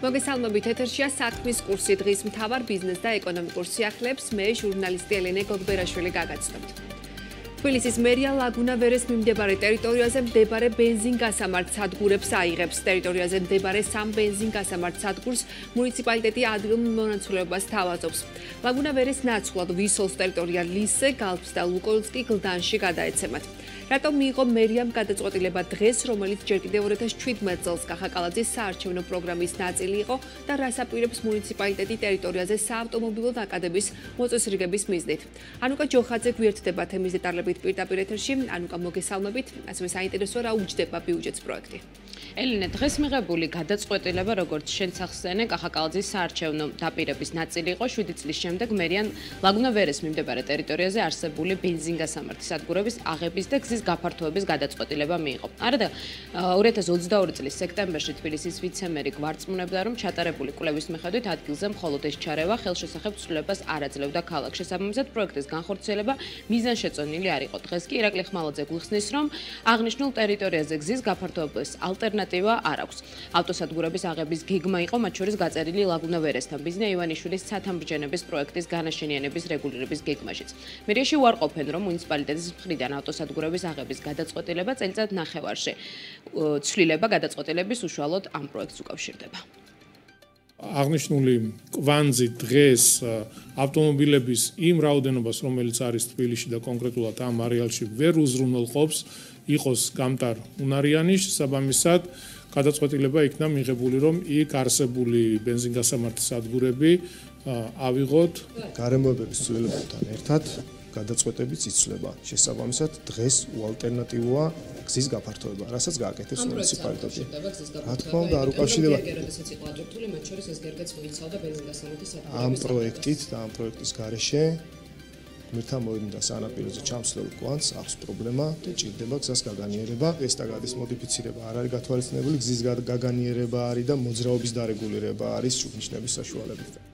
მოგესალმებით ეთერშია საქმის კურსი დღის მთავარ ბიზნეს და ეკონომიკურ სიახლეებს მე ჟურნალისტი ელენე გოგბერაშვილი გაგაცნობთ. თბილისის მერია ლაგუნა ვერეს მიმდებარე ტერიტორიაზე მდებარე ბენზინგასამართ სადგურებს აიღებს. ტერიტორიაზე მდებარე სამ ბენზინგასამართ სადგურს მუნიციპალიტეტი ადგილ მონაცვლეობას თავაზობს. ლაგუნა ვერეს ნაცვლად ვისოლს ტერიტორია ლისე, გალფს და ლუკოილსკი გლდანში გადაეცემათ. რატომ მიიღო მერიამ გადაწყვეტილება დღეს, რომელიც ჯერ კიდევ 2017 წელს კახაკალაძის საარჩევნო პროგრამის ნაწილი იყო და რასაპირებს მუნიციპალიტეტი ტერიტორიაზე საავტომობილო დაკადების მოწესრიგების მიზნით. ანუკა ჯოხაძე გვერდდება თემის დეტალებით პირდაპირ ეთერში. ანუკა მოგესალმებით. ასევე საინტერესოა რა უჯდება ბიუჯეტის პროექტი. ელინე დღეს მიღებული გადაწყვეტილება როგორც შენ სახსენე კახაკალაძის საარჩევნო დაპირების ნაწილი იყო 7 წლის შემდეგ მერიან ლაგუნა ვერეს მიმდებარე ტერიტორიაზე არსებული ბენზინგასამართი სადგურების აღების და გზის გაფართოების გადაწყვეტილება მიიღო. არადა 2022 წლის სექტემბერში თბილისის ვიცემერი გვარწმუნებდა რომ ჩატარებული კვლევის მიხედვით ადგილზე მხოლოდ ეს ჩარევა ხელშესახებ ცვლილებას არ აძლევდა ქალაქ შესაბამისად პროექტის განხორციელება მიზანშეწონილი არ იყო. დღეს კი ირაკლი ხმალაძე გულხსნის რომ აღნიშნულ ტერიტორიაზე გზის გაფართოების ალტერნატივა ალტერნატივა არ აქვს. ავტოსადგურების აღების გეგმა იყო მათ შორის გაწერილი ლაგუნა ვერესთან ბიზნე ივანიშვილის სათამბჯენების პროექტის განაშენიანების რეგულირების გეგმაშიც. მერიაში უარყოფენ რომ მუნიციპალიტეტის მხრიდან ავტოსადგურების აღების გადაწყვეტილება წელიწად ნახევარში ცვლილება გადაწყვეტილების უშუალოდ ამ პროექტს უკავშირდება. აღნიშნული კვანძი დღეს ავტომობილების იმ რაოდენობას რომელიც არის თბილისში და კონკრეტულად ამ არეალში ვერ უზრუნველყოფს იყოს გამტარ უნარიანი, შესაბამისად გადაწყვეტილება იქნა მიღებული, რომ იქ არსებული бенზინგასამართლის ადგურები ავიღოთ გარემოებების ცვლილებებთან ერთად გადაწყვეტებიც იცვლება. შესაბამისად, დღეს უალტერნატივოა გზის გაფართოება, რასაც გააკეთებს მუნიციპალიტეტი. რა თქმა უნდა, არ უკავშირდება. როდესაც იყო აბსოლუტული, მათ შორის ეს გერბაც მოიცავდა ბენზინგასამართლის ადგილებს. ამ პროექტით და ამ პროექტის გარეშე მერთა მოინდა სანაპიროზე ჩამსვლელ კვანს აქვს პრობლემა და ჭირდება გზას გაგანიერება. ესტაგადის მოდიფიცირება არ არის გათვალისწინებული გზის გაგანიერება არის და მოძრაობის დარეგულირება არის ჩუქნიშნების საშუალებით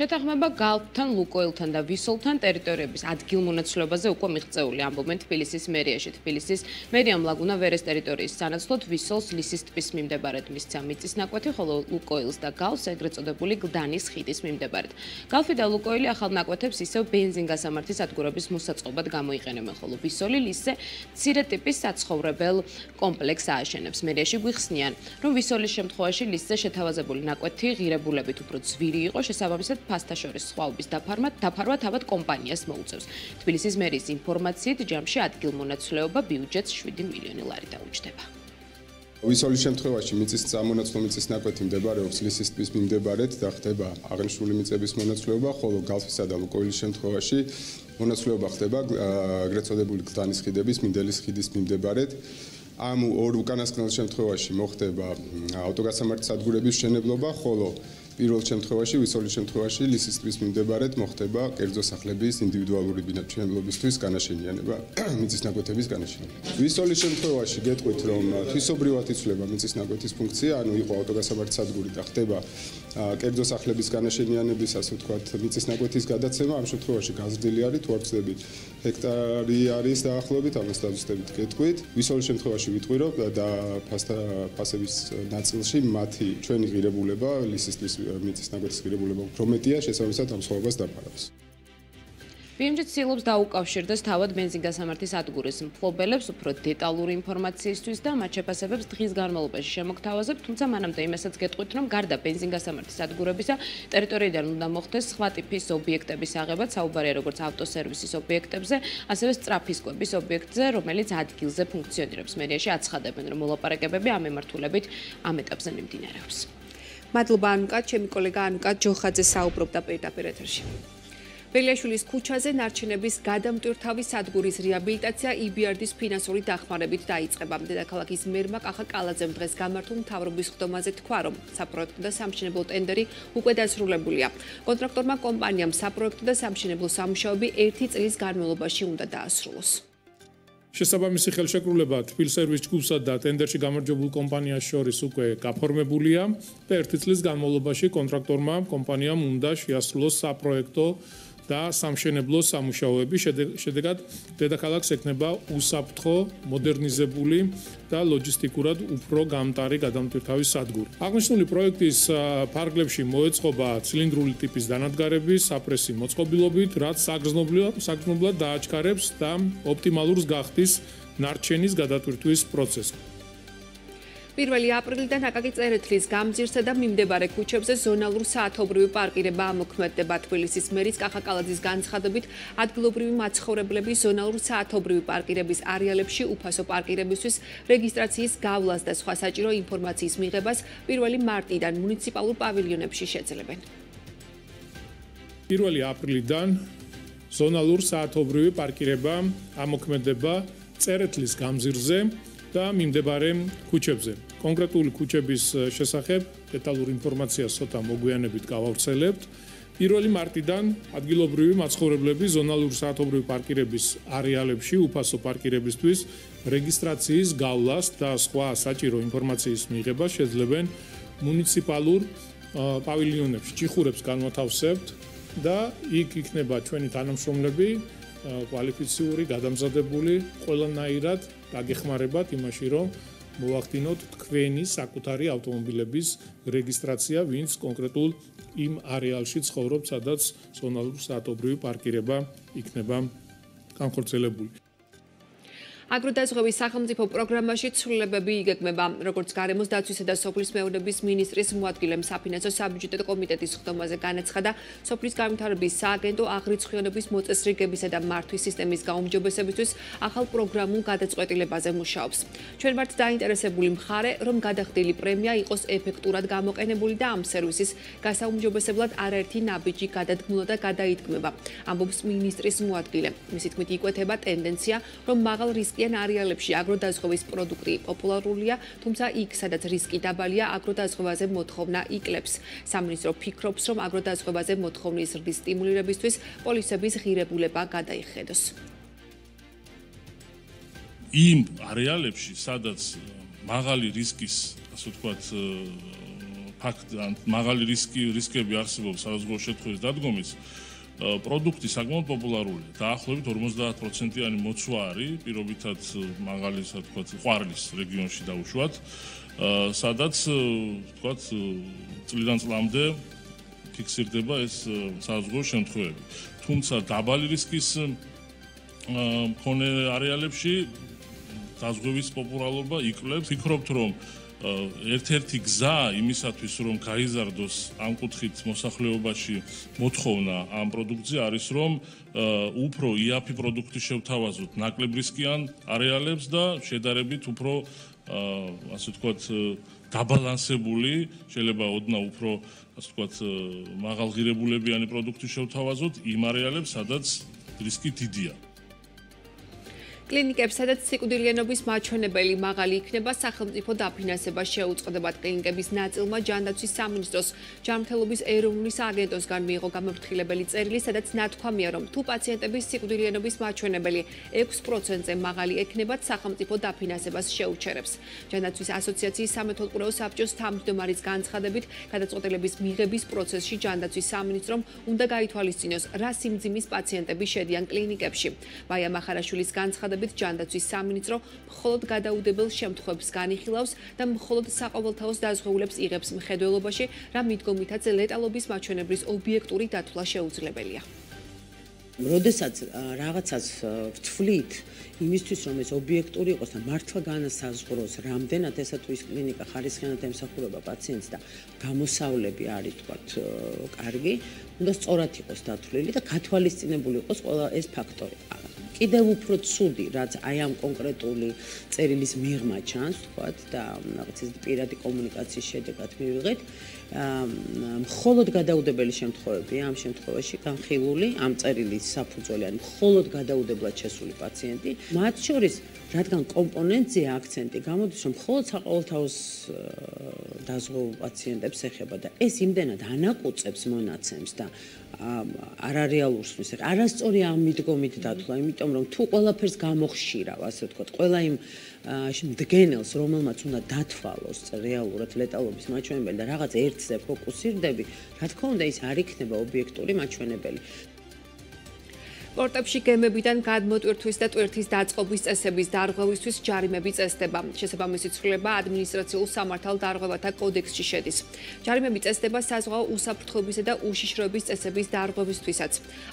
შეთანხმება გალფთან, ლუკოილთან და ვისოლთან ტერიტორიების ადგილმონაცვლეობაზე უკვე მიღწეული ამბობენ თბილისის მერიაში. თბილისის მერიამ ლაგუნა ვერეს ტერიტორიის სანაცვლოდ ვისოლს ლისის ტბის მიმდებარედ მისცა მიწის ნაკვეთი, ხოლო ლუკოილს და გალფს ეგრეთ წოდებული გლდანის ხიდის მიმდებარედ. გალფი და ლუკოილი ახალ ნაკვეთებს ისევ ბენზინგასამართის სადგურების მოსაწყობად გამოიყენებენ, ხოლო ვისოლი ლისზე ცირე ტიპის საცხოვრებელ კომპლექს ააშენებს. მერიაში გვიხსნიან, რომ ვისოლის შემთხვევაში ლისზე შეთავაზებული ნაკვეთი ღირებულებით უფრო ძვირი იყო, შესაბამისად ფასთა შორის სხვაობის დაფარმა დაფარვა თავად კომპანიას მოუწევს. თბილისის მერის ინფორმაციით ჯამში ადგილმონაცვლეობა ბიუჯეტს 7 მილიონი ლარი დაუჯდება. ვისოლის შემთხვევაში მიწის წარმონაცვლო მიწის ნაკვეთი მდებარეობს ლისის ტბის მიმდებარედ და ხდება აღნიშნული მიწების მონაცვლეობა, ხოლო გალფისა და ლუკოილის შემთხვევაში მონაცვლეობა ხდება ეგრეთ წოდებული გლდანის ხიდების მინდელის ხიდის მიმდებარედ. ამ ორ უკანასკნელ შემთხვევაში მოხდება ავტოგასამართი სადგურების შენებლობა, ხოლო პირველ შემთხვევაში, ვისოლის შემთხვევაში, ლისის ტბის მიმდებარედ მოხდება კერძო სახლების ინდივიდუალური ბინადრობისთვის განაშენიანება, მიწის ნაკვეთების განაშენიანება. ვისოლის შემთხვევაში გეტყვით, რომ თვისობრივად იცვლება მიწის ნაკვეთის ფუნქცია, ანუ იყო ავტოგასამართი სადგური და ხდება კერძო სახლების განაშენიანების, ასე ვთქვათ, მიწის ნაკვეთის გადაცემა, ამ შემთხვევაში გაზრდილი არის თუ არ ვწდებით ჰექტარი არის დაახლოებით, ამას დაზუსტებით გეტყვით. ვისოლის შემთხვევაში ვიტყვი, რომ და ფასების ნაწილში მათი ჩვენი ღირებულება ლისის ტბის მიწის ნაკვეთის ღირებულება უფრო მეტია შესაბამისად ამ სხვაობას დაფარავს. ბიმჯი ცდილობს დაუკავშირდეს თავად ბენზინგასამართის ადგურის მფლობელებს უფრო დეტალური ინფორმაციისთვის და მათ შეფასებებს დღის განმავლობაში შემოგთავაზებ, თუმცა მანამდე იმასაც გეტყვით, რომ გარდა ბენზინგასამართის ადგურებისა, ტერიტორიიდან უნდა მოხდეს სხვა ტიპის ობიექტების აღება, საუბარია როგორც ავტოსერვისის ობიექტებზე, ასევე სწრაფის კვების ობიექტზე, რომელიც ადგილზე ფუნქციონირებს. მერიაში აცხადებენ, რომ მოლაპარაკებები ამ ემართულებით ამ ეტაპზე მიმდინარეობს. მადლობა ანუკა, ჩემი კოლეგა ანუკა ჯოხაძე საუბრობდა პირდაპირ ეთერში. ბელიაშვილის ქუჩაზე ნარჩენების გადამტვირთავი სადგურის რეაბილიტაცია EBRD-ის ფინანსური დახმარებით დაიწყება. დედაქალაქის მერმა კახა კალაძემ დღეს გამართულ მთავრობის ხდომაზე თქვა, რომ საპროექტო და სამშენებლო ტენდერი უკვე დასრულებულია. კონტრაქტორმა კომპანიამ საპროექტო და სამშენებლო სამუშაოები 1 წლის განმავლობაში უნდა დაასრულოს. შესაბამისი ხელშეკრულება თბილსერვის ჯგუფსა და ტენდერში გამარჯვებულ კომპანიას შორის უკვე გაფორმებულია და ერთი წლის განმავლობაში კონტრაქტორმა კომპანიამ უნდა შეასრულოს საპროექტო და სამშენებლო სამუშაოები შედეგად დედაქალაქს ექნება უსაფრთხო, მოდერნიზებული და ლოჯისტიკურად უფრო გამტარი გადამტვირთავის სადგური. აღნიშნული პროექტის ფარგლებში მოეწყობა ცილინდრული ტიპის დანადგარები საპრესი მოწყობილობით, რაც საგრძნობლად დააჩქარებს და ოპტიმალურს გახდის ნარჩენის გადატვირთვის პროცესს. 1 აპრილიდან აკაკი წერეთლის გამძირსა და მიმდებარე ქუჩებზე ზონალურ საათობრივი პარკირება ამოქმედდება. თბილისის მერის კახაკალაძის განცხადებით ადგილობრივი მაცხოვრებლები ზონალურ საათობრივი პარკირების არეალებში უფასო პარკირებისთვის რეგისტრაციის გავლას და სხვა საჭირო ინფორმაციის მიღებას 1 მარტიდან მუნიციპალურ პავილიონებში შეძლებენ. 1 აპრილიდან ზონალურ საათობრივი პარკირება ამოქმედება წერეთლის გამზირზე და მიმდებარე ქუჩებზე. კონკრეტული ქუჩების შესახებ დეტალური ინფორმაცია ცოტა მოგვიანებით გავავრცელებთ. 1 მარტიდან ადგილობრივი მაცხოვრებლები ზონალური საათობრივი პარკირების არეალებში უფასო პარკირებისთვის რეგისტრაციის გავლას და სხვა საჭირო ინფორმაციის მიღებას შეძლებენ მუნიციპალურ პავილიონებში. ჭიხურებს განვათავსებთ და იქ იქნება ჩვენი თანამშრომლები კვალიფიციური, გადამზადებული ყველანაირად დაგეხმარებათ იმაში, რომ მოახდინოთ თქვენი საკუთარი ავტომობილების რეგისტრაცია, ვინც კონკრეტულ იმ არეალში ცხოვრობს, სადაც ზონალური საათობრივი პარკირება იქნება განხორციელებული. აგროდაზღვევის სახელმწიფო პროგრამაში ცვლილებები იგეგმება, როგორც გარემოს დაცვისა და სოფლის მეურნეობის მინისტრის მოადგილემ საფინანსო საბიუჯეტო კომიტეტის ხდომაზე განაცხადა, სოფლის განვითარების სააგენტო აღრიცხვიანობის მოწესრიგებისა და მართვის სისტემის გაუმჯობესებისთვის ახალ პროგრამულ გადაწყვეტილებაზე მუშაობს. ჩვენ ვართ დაინტერესებული მხარე, რომ გადახდილი პრემია იყოს ეფექტურად გამოყენებული და ამ სერვისის გასაუმჯობესებლად არაერთი ნაბიჯი გადადგმულა და გადაიდგმება. ამბობს მინისტრის მოადგილე. მისი თქმით, იკვეთება ტენდენცია, რომ მაღალ რისკ რისკიან არეალებში აგროდაზღვევის პროდუქტი პოპულარულია, თუმცა იქ, სადაც რისკი დაბალია, აგროდაზღვევაზე მოთხოვნა იკლებს. სამინისტრო ფიქრობს, რომ აგროდაზღვევაზე მოთხოვნის რდის სტიმულირებისთვის პოლისების ღირებულება გადაიხედოს. იმ არეალებში, სადაც მაღალი რისკის, ასე ვთქვათ, ფაქტ ან მაღალი რისკი რისკები არსებობს საზღვაო შეთხვის დადგომის პროდუქტი საკმაოდ პოპულარულია. დაახლოებით 50%-იანი მოცვა არის, პირობითად მაღალი, ასე ვთქვათ, ყვარლის რეგიონში დაუშვათ, სადაც, ვთქვათ, წლიდან წლამდე ფიქსირდება ეს საზღვაო შემთხვევები. თუმცა დაბალი რისკის მქონე არეალებში საზღვაოების პოპულარობა იკლებს. ფიქრობთ, რომ ერთ-ერთი გზა იმისათვის რომ გაიზარდოს ამ კუთხით მოსახლეობაში მოთხოვნა ამ პროდუქტზე არის რომ უფრო იაფი პროდუქტი შევთავაზოთ. ნაკლებ რისკიან არეალებს და შედარებით უფრო ასე ვთქვათ დაბალანსებული შეიძლება ოდნა უფრო ასე ვთქვათ მაღალღირებულებიანი პროდუქტი შევთავაზოთ იმ არეალებს სადაც რისკი დიდია კლინიკებს, სადაც სიკვდილიანობის მაჩვენებელი მაღალი იქნება, სახელმწიფო დაფინანსება შეუწყდება კლინიკების ნაწილმა ჯანდაცვის სამინისტროს ჯანმრთელობის ეროვნული სააგენტოსგან მიიღო გამოფრთხილებელი წერილი, სადაც ნათქვამია, რომ თუ პაციენტების სიკვდილიანობის მაჩვენებელი 6%-ზე მაღალი ექნებათ, სახელმწიფო დაფინანსებას შეუჩერებს. ჯანდაცვის ასოციაციის სამეთვალყურეო საბჭოს თავმჯდომარის განცხადებით, გადაწყვეტილების მიღების პროცესში ჯანდაცვის სამინისტრომ უნდა გაითვალისწინოს, რა სიმძიმის პაციენტები შედიან კლინიკებში. ბაია მახარაშვილის განცხადებით მიხედვით ჯანდაცვის სამინისტრო მხოლოდ გადაუდებელ შემთხვევებს განიხილავს და მხოლოდ საყოველთაოს დაზღვეულებს იღებს მხედველობაში, რა მიდგომითაც ლეტალობის მაჩვენებლის ობიექტური დათვლა შეუძლებელია. როდესაც რაღაცას ვთვლით იმისთვის რომ ეს ობიექტური იყოს და მართლა განასაზღვროს რამდენად ესა თუ ის კლინიკა ხარისხიანად ემსახურება პაციენტს და გამოსავლები არის თქვათ კარგი, უნდა სწორად იყოს დათვლილი და გათვალისწინებული იყოს ყველა ეს ფაქტორი. კიდევ უფრო ცუდი, რაც აი ამ კონკრეტული წერილის მიღმა ჩანს, თქვათ და რაღაც ის პირადი კომუნიკაციის შედეგად მივიღეთ. მხოლოდ გადაუდებელი შემთხვევებია ამ შემთხვევაში განხილული ამ წერილის საფუძველი, ან მხოლოდ გადაუდებლად შესული პაციენტი. მათ შორის რადგან კომპონენტზე აქცენტი გამოდის, რომ მხოლოდ საყოველთაოს დაზღვეულ პაციენტებს ეხება და ეს იმდენად ანაკუწებს მონაცემს და არარეალურს ის არასწორი ამ მიდგომით დათვლა, იმიტომ რომ თუ ყველაფერს გამოხშირავ, ასე ვთქვათ, ყველა იმ მდგენელს, რომელმაც უნდა დათვალოს რეალურად ლეტალობის მაჩვენებელი და რაღაც ერთზე ფოკუსირდები, რა თქმა უნდა ის არ იქნება ობიექტური მაჩვენებელი. პორტებში გემებიდან გადმოტვირთვის და ტვირთის დაწყობის წესების დარღვევისთვის ჯარიმები წესდება. შესაბამისი ცვლილება ადმინისტრაციულ სამართალ დარღვევათა კოდექსში შედის. ჯარიმები წესდება საზღვაო უსაფრთხოებისა და უშიშროების წესების დარღვევისთვისაც.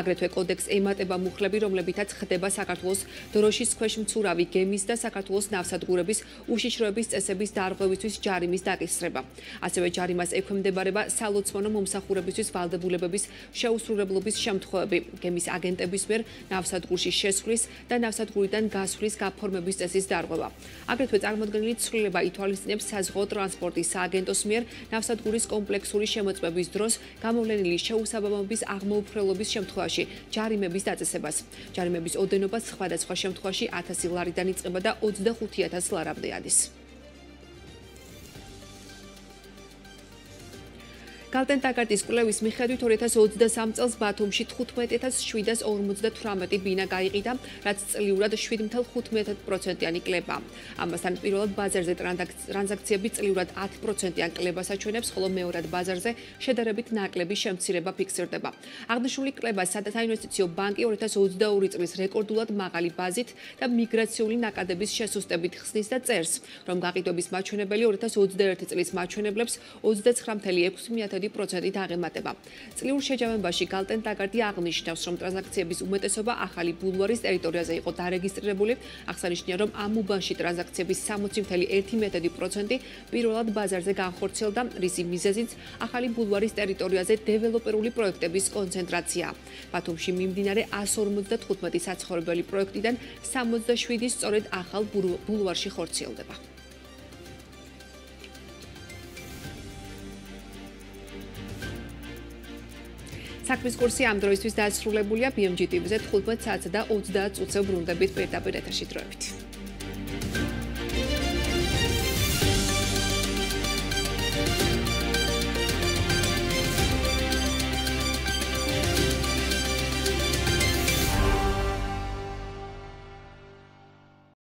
აგრეთვე კოდექს ემატება მუხლები, რომლებითაც ხდება საქართველოს დროშის ქვეშ მცურავი გემის და საქართველოს ნავსადგურების უშიშროების წესების დარღვევისთვის ჯარიმის დაკისრება. ასევე ჯარიმას ექვემდებარება სალოცმანო მომსახურებისთვის ვალდებულებების შეუსრულებლობის შემთხვევები. გემის აგენტების მიერ ნავსადგურში შესვლის და ნავსადგურიდან გასვლის გაფორმების წესის დარღვევა. აგრეთვე წარმოქმნილი ცვლილება ითვალისწინებს საზღვაო ტრანსპორტის სააგენტოს მიერ ნავსადგურის კომპლექსური შემოწმების დროს გამოვლენილი შეუსაბამობის აღმოუფრელობის შემთხვევაში ჯარიმების დაწესებას. ჯარიმების ოდენობა სხვადასხვა შემთხვევაში 1000 ლარიდან იწყება და 25000 ლარამდე არის. გალტენ ტაკარტის კვლევის მიხედვით 2023 წელს ბათუმში 15758 ბინა გაიყიდა, რაც წლიურად 7.15%-იანი კლება. ამასთან პირველად ბაზარზე ტრანზაქციები წლიურად 10%-იან კლებას აჩვენებს, ხოლო მეორად ბაზარზე შედარებით ნაკლები შემცირება ფიქსირდება. აღნიშნული კლება საინვესტიციო ბანკი 2022 წლის რეკორდულად მაღალი ბაზით და მიგრაციული ნაკადების შესუსტებით ხსნის და წერს, რომ გაყიდვების მაჩვენებელი 2021 წლის მაჩვენებლებს 29.6 10%-ით აღემატება. წლიურ შეჯამებაში გალტენ ტაგარდი აღნიშნავს, რომ ტრანზაქციების უმეტესობა ახალი ბულვარის ტერიტორიაზე იყო დარეგისტრირებული. აღსანიშნავია, რომ ამ უბანში ტრანზაქციების 60.1%-ი პირველად ბაზარზე განხორციელდა, რისი მიზეზიც ახალი ბულვარის ტერიტორიაზე დეველოპერული პროექტების კონცენტრაცია. ბათუმში მიმდინარე 155 საცხოვრებელი პროექტიდან 67 სწორედ ახალ ბულვარში ხორციელდება. საქმის კურსი ამ დროისთვის დასრულებულია BMG TV-ზე 15 საათსა და 30 წუთზე ბრუნდებით პირდაპირ ეთერში დროებით.